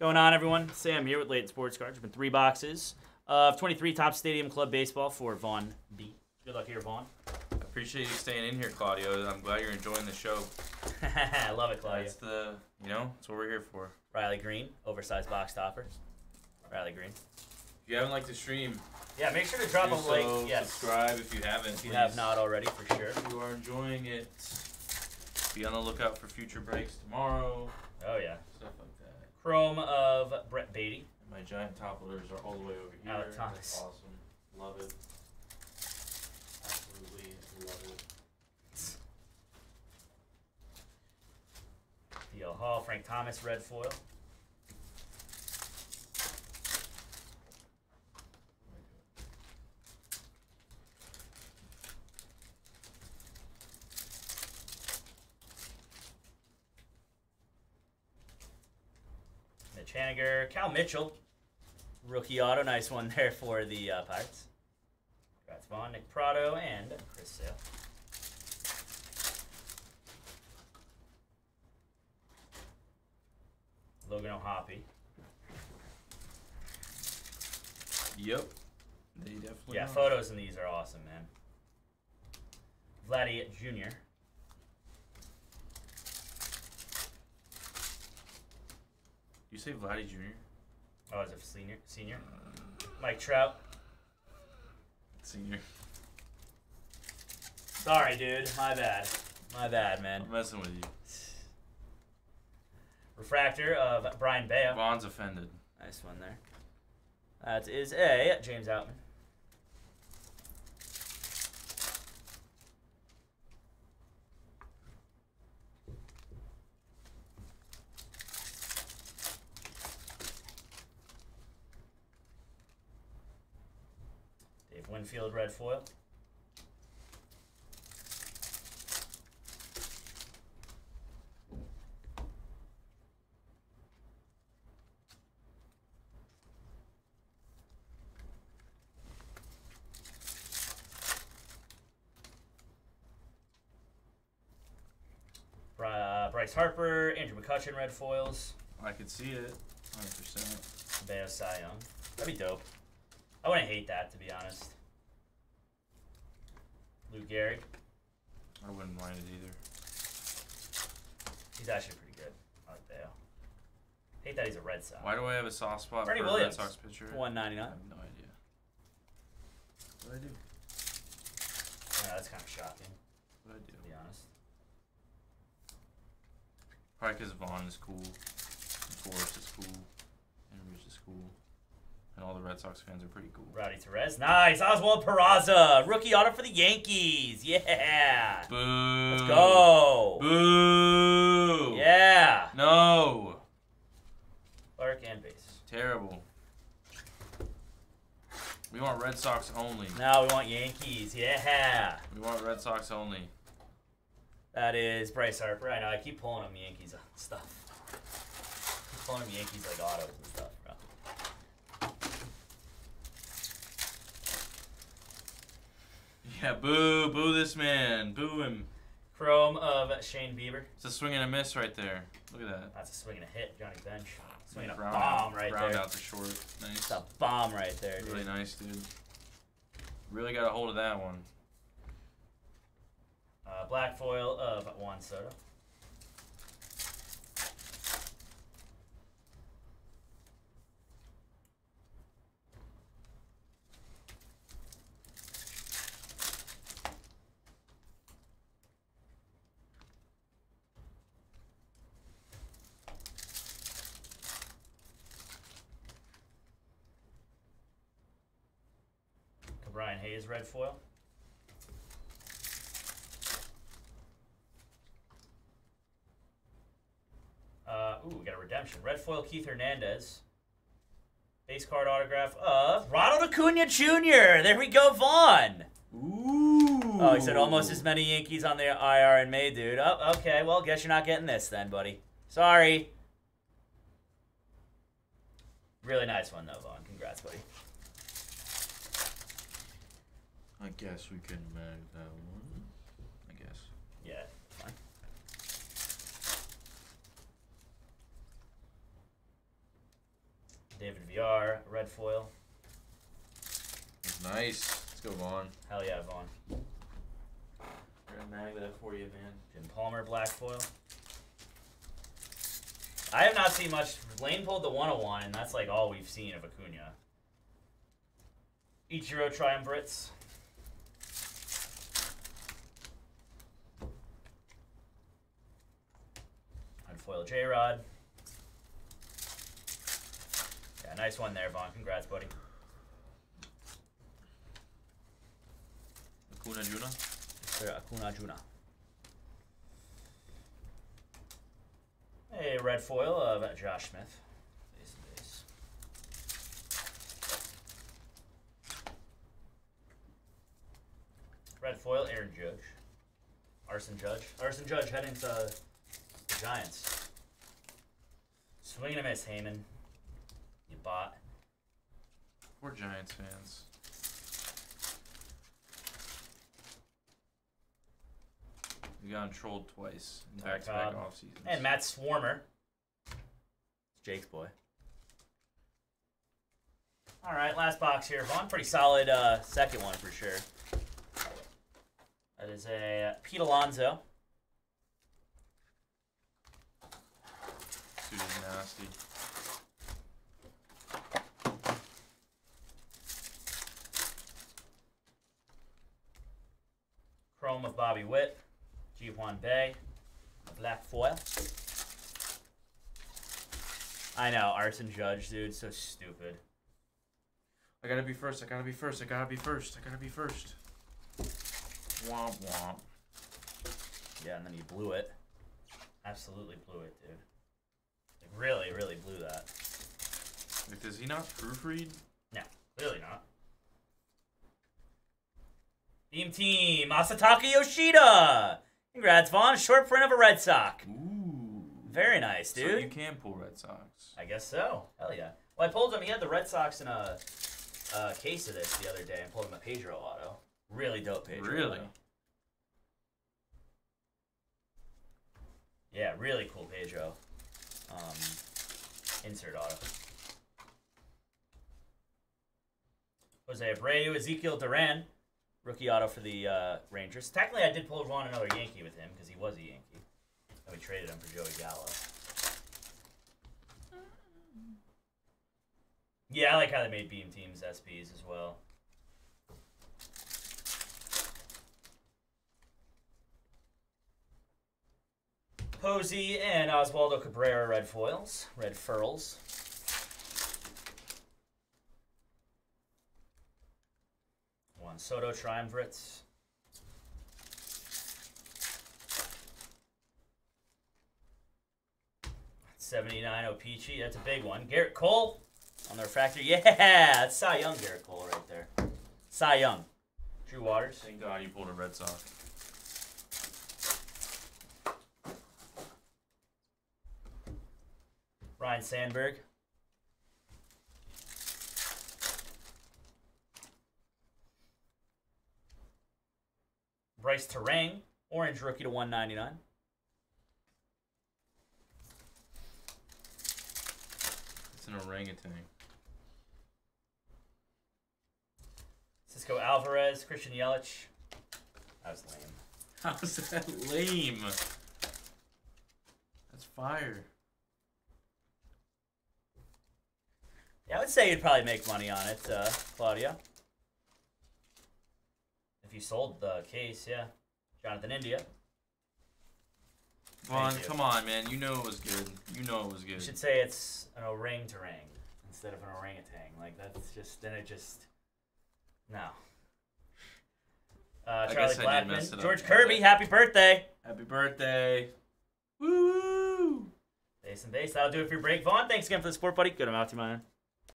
Going on, everyone? Sam here with Layton Sports Cards. Been three boxes of 23 Topps Stadium Club Baseball for Vaughan B. Good luck here, Vaughan. Appreciate you staying in here, Claudio. I'm glad you're enjoying the show. I love it, Claudio. That's the, you know, that's what we're here for. Riley Greene, oversized box topper. Riley Greene. If you haven't liked the stream, Yeah, make sure to drop a so, like. Yes, subscribe if you haven't. if you please. have not already, for sure. If you are enjoying it, be on the lookout for future breaks tomorrow, Oh yeah. stuff like. Chrome of Brett Baty. My giant topplers are all the way over here. Alek Thomas. Awesome. Love it. Absolutely love it. DL Hall, Frank Thomas, red foil. Mitch Haniger, Cal Mitchell, rookie auto, nice one there for the uh, Pirates. Congrats, Vaughan, Nick Pratto, and Chris Sale. Logan O'Hoppe. Yep. They definitely Yeah, are. photos in these are awesome, man. Vladdy Jr. say Vladdy Jr.? Oh, is it senior? Senior. Mike Trout. Senior. Sorry, dude. My bad. My bad, man. I'm messing with you. Refractor of Brayan Bello. Vaughan's offended. Nice one there. That is a James Outman. Dave Winfield, red foil. Uh, Bryce Harper, Andrew McCutchen, red foils. I could see it. 100%. Bello Cy Young. That'd be dope. I wouldn't hate that, to be honest. Lou Gehrig. I wouldn't mind it either. He's actually pretty good. I like Bello. Hate that he's a Red Sox. Why do I have a soft spot Freddie for Williams. a Red Sox pitcher? One ninety nine. I have no idea. What do I do? Yeah, that's kind of shocking, What do I do? to be honest. Probably because Vaughan is cool, and Forrest is cool, and Rich is cool, and all the Red Sox fans are pretty cool. Rowdy Perez. Nice. Oswald Peraza. Rookie auto for the Yankees. Yeah. Boo! Let's go. Boo! Yeah. No! Clark and base. Terrible. We want Red Sox only. Now we want Yankees. Yeah. We want Red Sox only. That is Bryce Harper. I know. I keep pulling him Yankees stuff. Keep pulling him Yankees like autos and stuff, Yeah, boo, boo this man, boo him. Chrome of Shane Bieber. It's a swing and a miss right there. Look at that. That's a swing and a hit, Johnny Bench. Swinging a Ground bomb out, right ground there. out the short. Nice. It's a bomb right there, dude. Really nice, dude. Really got a hold of that one. Uh, black foil of Juan Soto. Brian Hayes red foil. Uh, ooh, we got a redemption. Red foil Keith Hernandez. Base card autograph of Ronald Acuna Jr. There we go, Vaughan. Ooh. Oh, he said almost as many Yankees on the IR in May, dude. Oh, okay. Well, guess you're not getting this then, buddy. Sorry. Really nice one, though, Vaughan. Congrats, buddy. I guess we can mag that one. I guess. Yeah, fine. David VR, red foil. It's nice. Let's go, Vaughan. Hell yeah, Vaughan. Gonna mag that for you, man. Jim Palmer, black foil. I have not seen much. Lane pulled the 101, and that's like all we've seen of Acuna. Ichiro Triumvirates. Red foil J Rod. Yeah, nice one there, Vaughan. Congrats, buddy. Kuna Juna. Sir Acuna Juna. A red foil of Josh Smith. Base and base. Red foil, Aaron Judge. Arson Judge. Arson Judge heading to the Giants. Swing and a miss, Heyman. You bought. Poor Giants fans. We got trolled twice in Ty back to back off seasons. And Matt Swarmer. It's Jake's boy. All right, last box here, Vaughan. Pretty solid uh, second one for sure. That is a Pete Alonso. Dude is nasty. Chrome of Bobby Witt. G1 Bay. Black foil. I know, Arson Judge, dude. So stupid. I gotta be first. I gotta be first. I gotta be first. I gotta be first. Womp womp. Yeah, and then he blew it. Absolutely blew it, dude. Like, really, really blew that. Like, does he not proofread? No, clearly not. Team team, Masataka Yoshida. Congrats, Vaughan. Short print of a Red Sox. Ooh. Very nice, So dude. you can pull Red Sox. I guess so. Hell yeah. Well, I pulled him. He had the Red Sox in a, a case of this the other day. and pulled him a Pedro auto. Really dope Pedro. Really? auto. Yeah, really cool Pedro. Um, insert auto. Jose Abreu, Ezekiel Duran, rookie auto for the uh, Rangers. Technically, I did pull Ron another Yankee with him because he was a Yankee. And we traded him for Joey Gallo. Yeah, I like how they made Beam Teams SPs as well. Posey and Oswaldo Cabrera red foils, red furls. Juan Soto triumvirates. Seventy-nine O-Pee-Chee, that's a big one. Gerrit Cole on the refractor. Yeah, that's Cy Young Gerrit Cole right there. Cy Young. Drew Waters. Thank God you pulled a Red Sox. Ryne Sandberg. Brice Turang, orange rookie to 199. It's an orangutan. Cisco Alvarez, Christian Yelich. That was lame. How's that lame? That's fire. Yeah, I would say you'd probably make money on it, uh, Claudia. If you sold the case, yeah. Jonathan India. Vaughan, come on, man. You know it was good. You know it was good. You should say it's an orang tarang instead of an orangutan. Like that's just then it just no. Uh, Charlie guess I did Blackmon, it up. George Kirby, happy birthday! Happy birthday. Woo! Base and base. That'll do it for your break. Vaughan, thanks again for the support, buddy. Good amount to mine.